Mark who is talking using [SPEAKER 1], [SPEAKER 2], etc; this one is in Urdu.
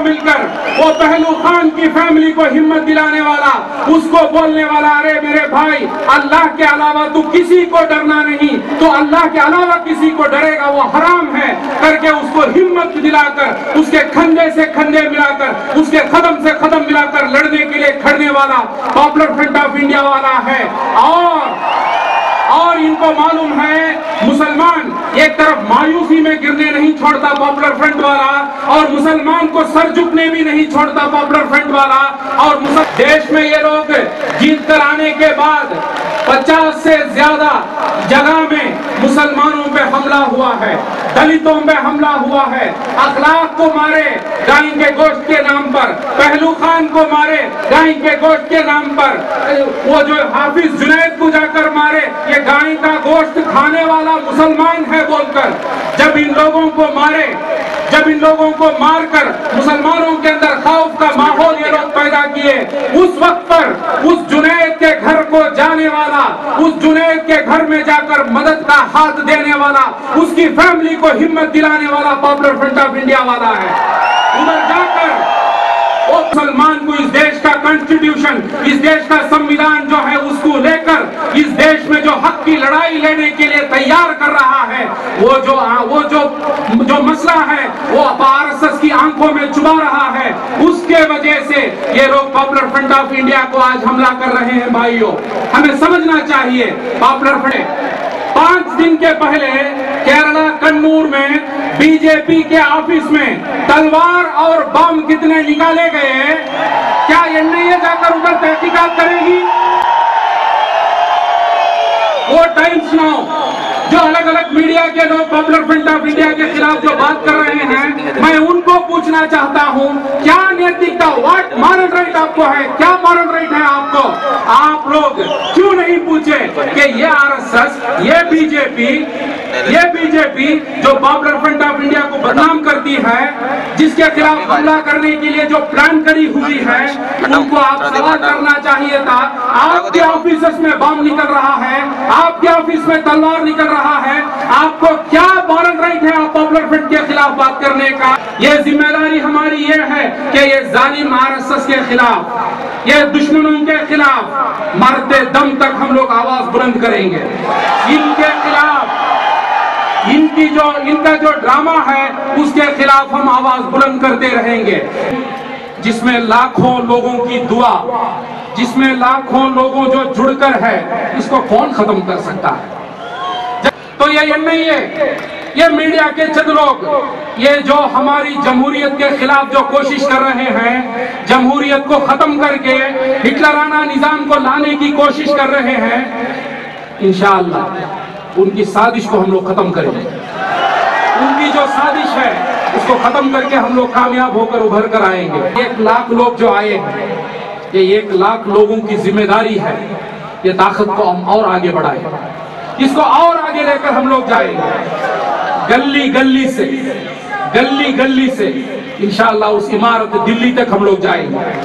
[SPEAKER 1] مل کر وہ پہلو خان کی فیملی کو ہمت دلانے والا، اس کو بولنے والا، ارے میرے بھائی، اللہ کے علاوہ تو کسی کو ڈرنا نہیں۔ تو اللہ کے علاوہ کسی کو ڈرے گا، وہ حرام ہے۔ کر کے اس کو ہمت دلا کر اس کے کھندے سے کھندے ملا کر اس کے قدم سے قدم ملا کر لڑنے کے لیے کھڑنے والا پاپولر فرنٹ آف انڈیا والا ہے۔ اور اور ان کو معلوم ہے، مسلمان ایک طرف مایوسی میں گرنے نہیں چھوڑتا پاپولر فرنٹ والا اور مسلمان کو سر جھکنے بھی نہیں چھوڑتا پاپولر فرنٹ والا اور دیش میں یہ لوگ جیت کر آنے کے بعد پچاس سے زیادہ جگہ میں مسلمانوں حملہ ہوا ہے، دلتوں پہ حملہ ہوا ہے۔ اخلاق کو مارے، گائیں کے گوشت کے نام پر۔ پہلو خان کو مارے، گائیں کے گوشت کے نام پر۔ وہ جو حافظ جنید کو جا کر مارے، یہ گائیں کا گوشت کھانے والا مسلمان ہے بول کر۔ جب ان لوگوں کو مارے، جب ان لوگوں کو مار کر مسلمانوں کے اندر خوف کا ماحول یہ لوگ پیدا کیے، اس وقت پر اس جنید کے گھر کو جانے والا، اس جنید کے گھر میں جا کر مدد کا ہاتھ دینے والا، اس کی فیملی کو ہمت دلانے والا پاپولر فرنٹ آف انڈیا والا ہے۔ ادھر جا کر، وہ مسلمان کو اس دیش کا کنسٹیٹیوشن اس دیش کا سمویدھان جو ہے اس کو لے کر اس دیش میں جو حق کی لڑائی لینے کے لیے تیار کر رہا ہے۔ وہ جو وہ جو جو مسئلہ ہے، وہ آر ایس ایس کی آنکھوں میں چبا رہا ہے۔ اس کے وجہ سے یہ لوگ پاپولر فرنٹ آف انڈیا کو آج حملہ کر رہے ہیں بھائیوں ہمیں سمجھنا چاہیے، پاپولر فرنٹ، پانچ دن کے پہلے کیرلا، کنور میں، بی جے پی کے آفس میں تلوار اور بم کتنے نکالے گئے؟ کیا این آئی اے جا کر ادھر تحقیقات کرے گی؟ وہ ٹائمز نو جو الگ الگ میڈیا کے لوگ پاپولر فرنٹ آف انڈیا کے خلاف جو بات کر رہے ہیں میں ان کو پوچھنا چاہتا ہوں کیا نیتکتا واٹ مارل رائٹ آپ کو ہے کیا مارل رائٹ ہے آپ کو آپ لوگ کیوں نہیں پوچھے کہ یہ آر ایس ایس یہ بی جے پی یہ بی جے پی جو پاپولر فرنٹ آف انڈیا کو بدنام کرتی ہے جس کے خلاف حملہ کرنے کے لیے جو پلان کری ہوئی ہے ان کو آپ سوال کرنا چاہیے تھا۔ آپ کے آفیسز میں بم نکل رہا ہے آپ کے آفس میں تلوار نکل رہا ہے۔ آپ کو کیا مورل رائٹ ہے آپ پاپولر فرنٹ کے خلاف بات کرنے کا؟ یہ ذمہ داری ہماری یہ ہے کہ یہ ظالم آر ایس ایس کے خلاف یہ دشمنوں کے خلاف مرتے دم تک ہم لوگ آواز بلند کریں گے۔ ان کے خلاف ان کی جو ان کا جو ڈرامہ ہے، اس کے خلاف ہم آواز بلند کرتے رہیں گے۔ جس میں لاکھوں لوگوں کی دعا، جس میں لاکھوں لوگوں جو جڑ کر ہے، اس کو کون ختم کر سکتا ہے؟ تو یہ نہیں ہے، یہ میڈیا کے چند لوگ، یہ جو ہماری جمہوریت کے خلاف جو کوشش کر رہے ہیں، جمہوریت کو ختم کر کے ہٹلرانہ نظام کو لانے کی کوشش کر رہے ہیں۔ انشاءاللہ۔ ان کی سازش کو ہم لوگ ختم کریں۔ گے ان کی جو سازش ہے، اس کو ختم کر کے ہم لوگ کامیاب ہو کر ابھر کر آئیں گے۔ ایک لاکھ لوگ جو آئے ہیں، یہ ایک لاکھ لوگوں کی ذمہ داری ہے۔ یہ طاقت کو ہم اور آگے بڑھائیں۔ اس کو اور آگے لے کر ہم لوگ جائیں گے۔ گلی گلی سے، گلی گلی سے انشاءاللہ اس عمارت دلی تک ہم لوگ جائیں گے۔